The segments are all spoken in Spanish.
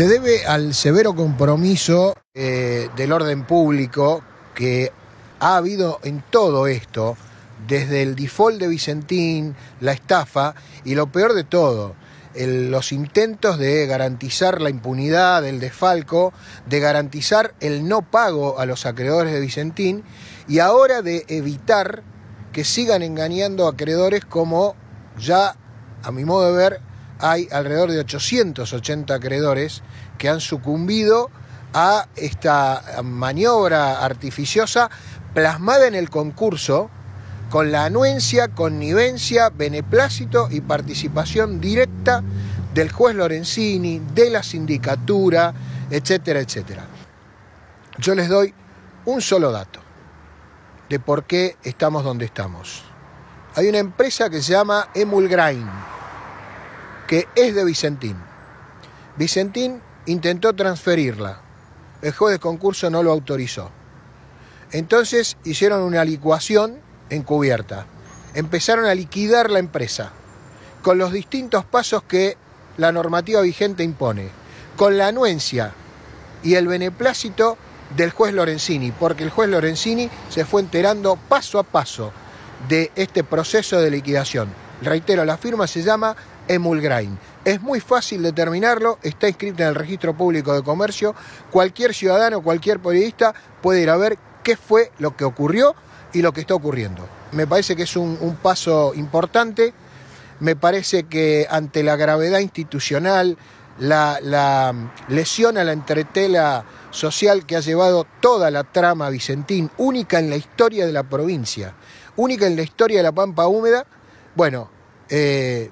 Se debe al severo compromiso eh, del orden público que ha habido en todo esto, desde el default de Vicentín, la estafa y lo peor de todo, los intentos de garantizar la impunidad del desfalco, de garantizar el no pago a los acreedores de Vicentín y ahora de evitar que sigan engañando acreedores como ya, a mi modo de ver, hay alrededor de 880 acreedores que han sucumbido a esta maniobra artificiosa plasmada en el concurso con la anuencia, connivencia, beneplácito y participación directa del juez Lorenzini, de la sindicatura, etcétera, etcétera. Yo les doy un solo dato de por qué estamos donde estamos. Hay una empresa que se llama Emulgrain, que es de Vicentín. Vicentín intentó transferirla. El juez de concurso no lo autorizó. Entonces hicieron una licuación encubierta. Empezaron a liquidar la empresa con los distintos pasos que la normativa vigente impone, con la anuencia y el beneplácito del juez Lorenzini, porque el juez Lorenzini se fue enterando paso a paso de este proceso de liquidación. Reitero, la firma se llama Emulgrain. Es muy fácil determinarlo, está inscrito en el registro público de comercio. Cualquier ciudadano, cualquier periodista puede ir a ver qué fue lo que ocurrió y lo que está ocurriendo. Me parece que es un, paso importante, me parece que ante la gravedad institucional, la, la, lesión a la entretela social que ha llevado toda la trama Vicentín, única en la historia de la provincia, única en la historia de la Pampa Húmeda, bueno, eh,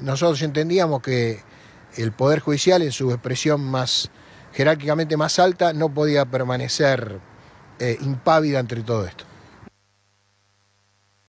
nosotros entendíamos que el Poder Judicial, en su expresión más jerárquicamente más alta, no podía permanecer eh, impávida entre todo esto.